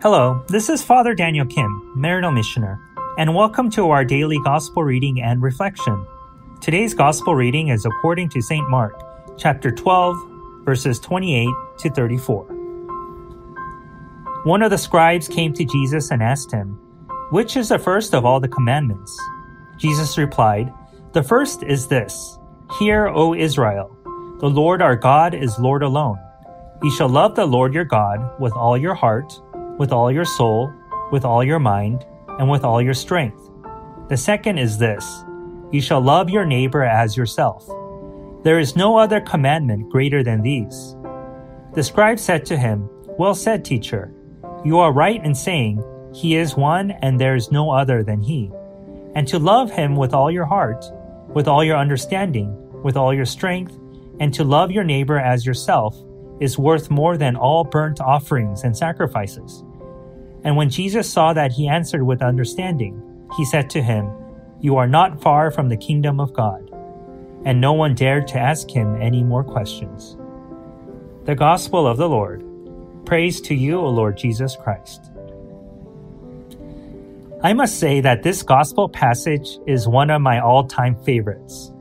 Hello, this is Father Daniel Kim, Maryknoll Missioner, and welcome to our daily Gospel reading and reflection. Today's Gospel reading is according to St. Mark, chapter 12, verses 28 to 34. One of the scribes came to Jesus and asked him, Which is the first of all the commandments? Jesus replied, The first is this Hear, O Israel, the Lord our God is Lord alone. You shall love the Lord your God with all your heart with all your soul, with all your mind, and with all your strength. The second is this You shall love your neighbor as yourself. There is no other commandment greater than these. The scribe said to him, Well said, teacher. You are right in saying, He is one and there is no other than He. And to love Him with all your heart, with all your understanding, with all your strength, and to love your neighbor as yourself is worth more than all burnt offerings and sacrifices. And when Jesus saw that he answered with understanding, he said to him, You are not far from the kingdom of God. And no one dared to ask him any more questions. The Gospel of the Lord. Praise to you, O Lord Jesus Christ. I must say that this Gospel passage is one of my all time favorites.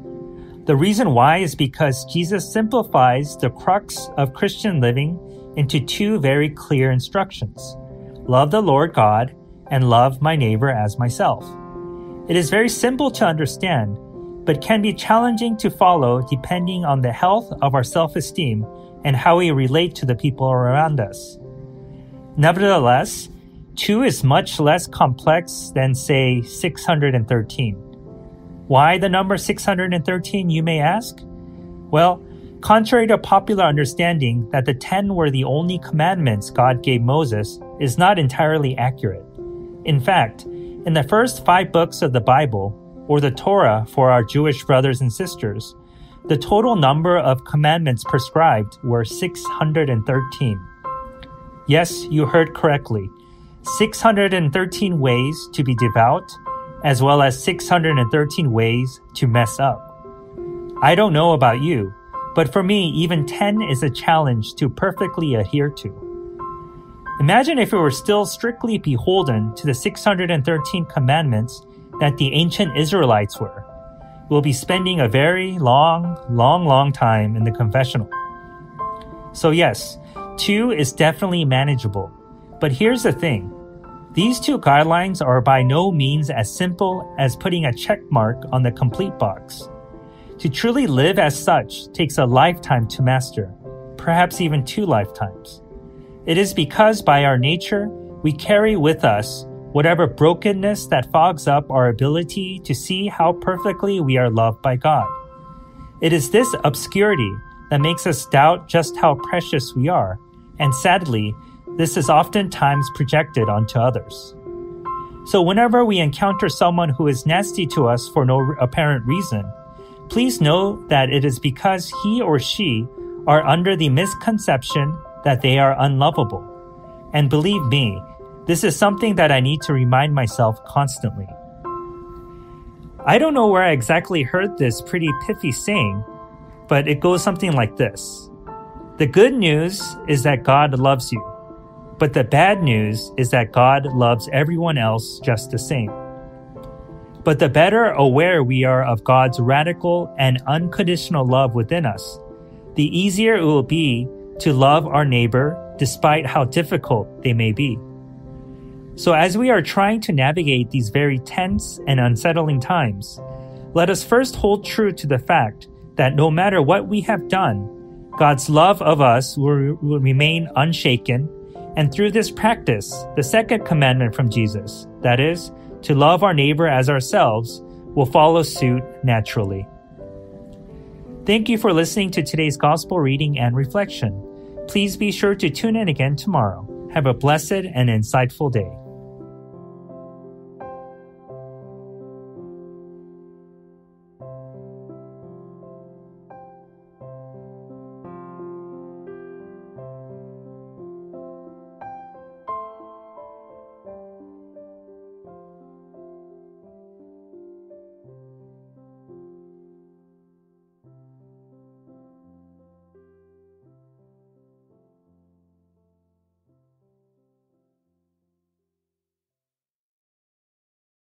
The reason why is because Jesus simplifies the crux of Christian living into two very clear instructions love the Lord God, and love my neighbor as myself. It is very simple to understand, but can be challenging to follow depending on the health of our self esteem and how we relate to the people around us. Nevertheless, 2 is much less complex than, say, 613. Why the number 613, you may ask? Well, Contrary to popular understanding that the ten were the only commandments God gave Moses is not entirely accurate. In fact, in the first five books of the Bible, or the Torah for our Jewish brothers and sisters, the total number of commandments prescribed were 613. Yes, you heard correctly. 613 ways to be devout, as well as 613 ways to mess up. I don't know about you, but for me, even 10 is a challenge to perfectly adhere to. Imagine if we were still strictly beholden to the 613 commandments that the ancient Israelites were. We'll be spending a very long, long, long time in the confessional. So, yes, two is definitely manageable. But here's the thing these two guidelines are by no means as simple as putting a check mark on the complete box. To truly live as such takes a lifetime to master, perhaps even two lifetimes. It is because by our nature, we carry with us whatever brokenness that fogs up our ability to see how perfectly we are loved by God. It is this obscurity that makes us doubt just how precious we are, and sadly, this is oftentimes projected onto others. So whenever we encounter someone who is nasty to us for no apparent reason, Please know that it is because he or she are under the misconception that they are unlovable. And believe me, this is something that I need to remind myself constantly. I don't know where I exactly heard this pretty pithy saying, but it goes something like this. The good news is that God loves you, but the bad news is that God loves everyone else just the same. But the better aware we are of God's radical and unconditional love within us, the easier it will be to love our neighbor despite how difficult they may be. So, as we are trying to navigate these very tense and unsettling times, let us first hold true to the fact that no matter what we have done, God's love of us will, will remain unshaken. And through this practice, the second commandment from Jesus, that is, to love our neighbor as ourselves will follow suit naturally. Thank you for listening to today's gospel reading and reflection. Please be sure to tune in again tomorrow. Have a blessed and insightful day.